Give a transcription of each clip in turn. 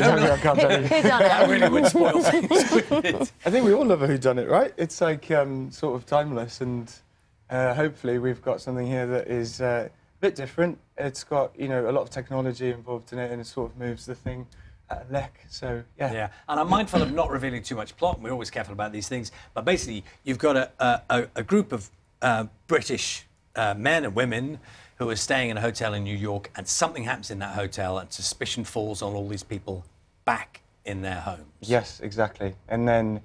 No, no, I can't tell you. Who done it? That really would spoil things, wouldn't it? I think we all love a whodunit, right? It's like um, sort of timeless, and uh, hopefully we've got something here that is uh, a bit different. It's got you know a lot of technology involved in it, and it sort of moves the thing at a lick. So yeah, Yeah, and I'm mindful of not revealing too much plot. and We're always careful about these things. But basically, you've got a, a, a- a group of uh, British uh, men and women who are staying in a hotel in New York, and something happens in that hotel, and suspicion falls on all these people back in their homes. Yes, exactly. And then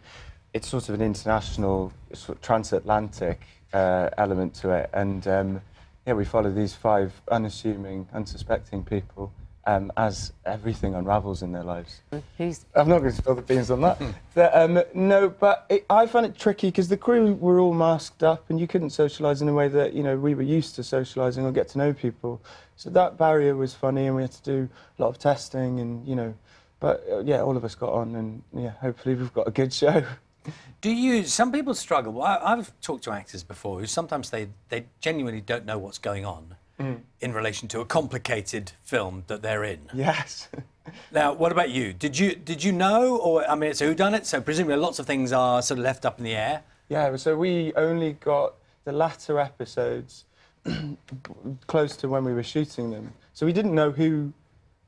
it's sort of an international, sort of transatlantic uh, element to it. And um, yeah, we follow these five unassuming, unsuspecting people um, as everything unravels in their lives. Who's I'm not going to spill the beans on that. The, um, no, but it, I found it tricky because the crew were all masked up, and you couldn't socialise in a way that you know we were used to socialising or get to know people. So that barrier was funny, and we had to do a lot of testing, and you know, but uh, yeah, all of us got on, and yeah, hopefully we've got a good show. Do you? Some people struggle. I, I've talked to actors before who sometimes they, they genuinely don't know what's going on in relation to a complicated film that they're in. yes. Now, what about you? Did you did you know, or I mean, it's who done it? So presumably, lots of things are sort of left up in the air. Yeah, so we only got the latter episodes close to when we were shooting them. So we didn't know who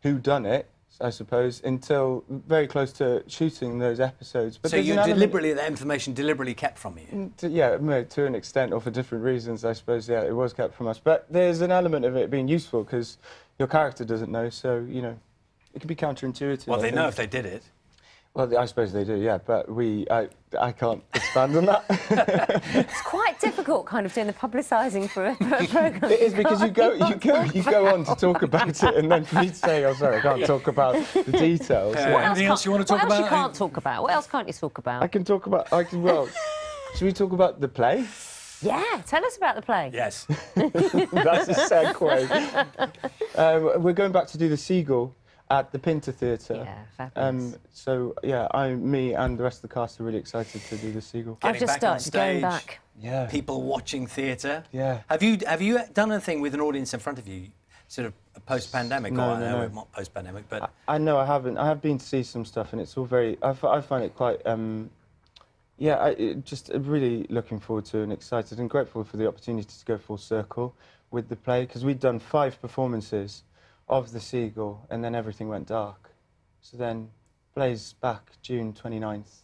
who done it, I suppose, until very close to shooting those episodes. But So you deliberately that information deliberately kept from you. Mm, to, yeah, no, to an extent, or for different reasons, I suppose. Yeah, it was kept from us. But there's an element of it being useful because your character doesn't know, so you know, it can be counterintuitive. Well, they know if they did it. Well, I suppose they do. Yeah, but we, I, I can't expand on that. It's quite difficult, kind of doing the publicising for a, for a programme. It is because you go, you go, you go on to talk about it, and then for me to say, "Oh, sorry, I can't talk about the details." Yeah. What Anything can't- else you wanna talk What else you can't talk about? What else can't you talk about? I can talk about. I can. Well, should we talk about the play? Yeah, tell us about the play. Yes. That's a segue. um, we're going back to do the Seagull at the Pinter Theatre. Yeah, fabulous. Um, so yeah, I, me, and the rest of the cast are really excited to do the Seagull. I've just back on started going back. Yeah. People watching theatre. Yeah. Have you have you done anything with an audience in front of you, sort of post-pandemic? No, or I no, know no. not post-pandemic, but I know I haven't. I have been to see some stuff, and it's all very. I, f- I find it quite. Um, yeah, I just uh, really looking forward to and excited and grateful for the opportunity to go full circle with the play because we'd done five performances of the Seagull, and then everything went dark. So then, plays back June 29th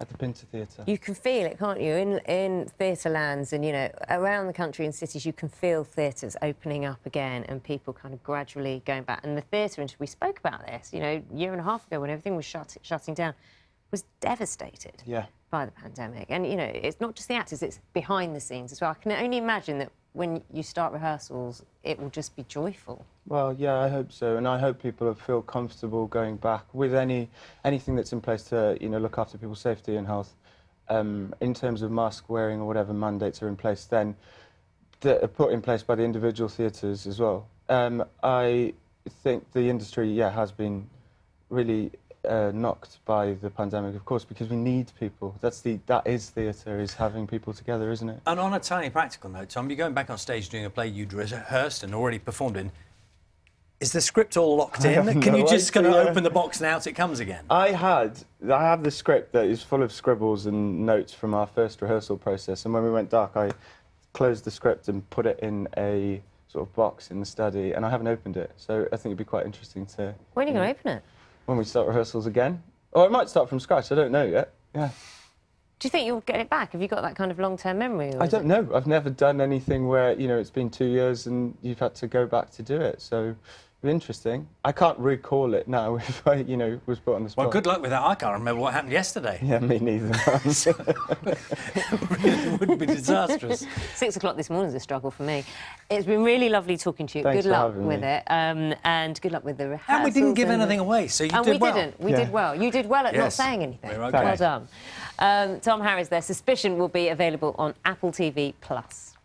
at the Pinter Theatre. You can feel it, can't you? In in theatre lands and you know around the country in cities, you can feel theatres opening up again and people kind of gradually going back. And the theatre industry, we spoke about this, you know, a year and a half ago when everything was shut, shutting down, was devastated Yeah. by the pandemic. And you know, it's not just the actors; it's behind the scenes as well. I can only imagine that when you start rehearsals, it will just be joyful. Well, yeah, I hope so, and I hope people feel comfortable going back with any anything that's in place to you know look after people's safety and health. Um, in terms of mask wearing or whatever mandates are in place, then that are put in place by the individual theatres as well. Um, I think the industry, yeah, has been really uh, knocked by the pandemic, of course, because we need people. That's the that is theatre is having people together, isn't it? And on a tiny practical note, Tom, you're going back on stage doing a play you'd rehearsed and already performed in. Is the script all locked in? have Can you just kind of open the box and out it comes again? I had, I have the script that is full of scribbles and notes from our first rehearsal process. And when we went dark, I closed the script and put it in a sort of box in the study, and I haven't opened it. So I think it'd be quite interesting to When are you going to open it? When we start rehearsals again. Oh, or I might start from scratch. I don't know yet. Yeah, Do you think you'll get it back? Have you got that kind of long-term memory? I don't it- know. I've never done anything where you know it's been two years and you've had to go back to do it. So. It'd be Interesting. I can't recall it now if I, you know, was put on the spot. Well, good luck with that. I can't remember what happened yesterday. Yeah, me neither. it would be disastrous. Six o'clock this morning is a struggle for me. It's been really lovely talking to you. Thanks good for luck having with me. it, um, and good luck with the rehearsals. And we didn't give anything away, so you and did we well. didn't. We Yeah. did well. You did well at not saying anything. We're okay. Well done. Um, Tom Harries there. Suspicion will be available on Apple TV Plus.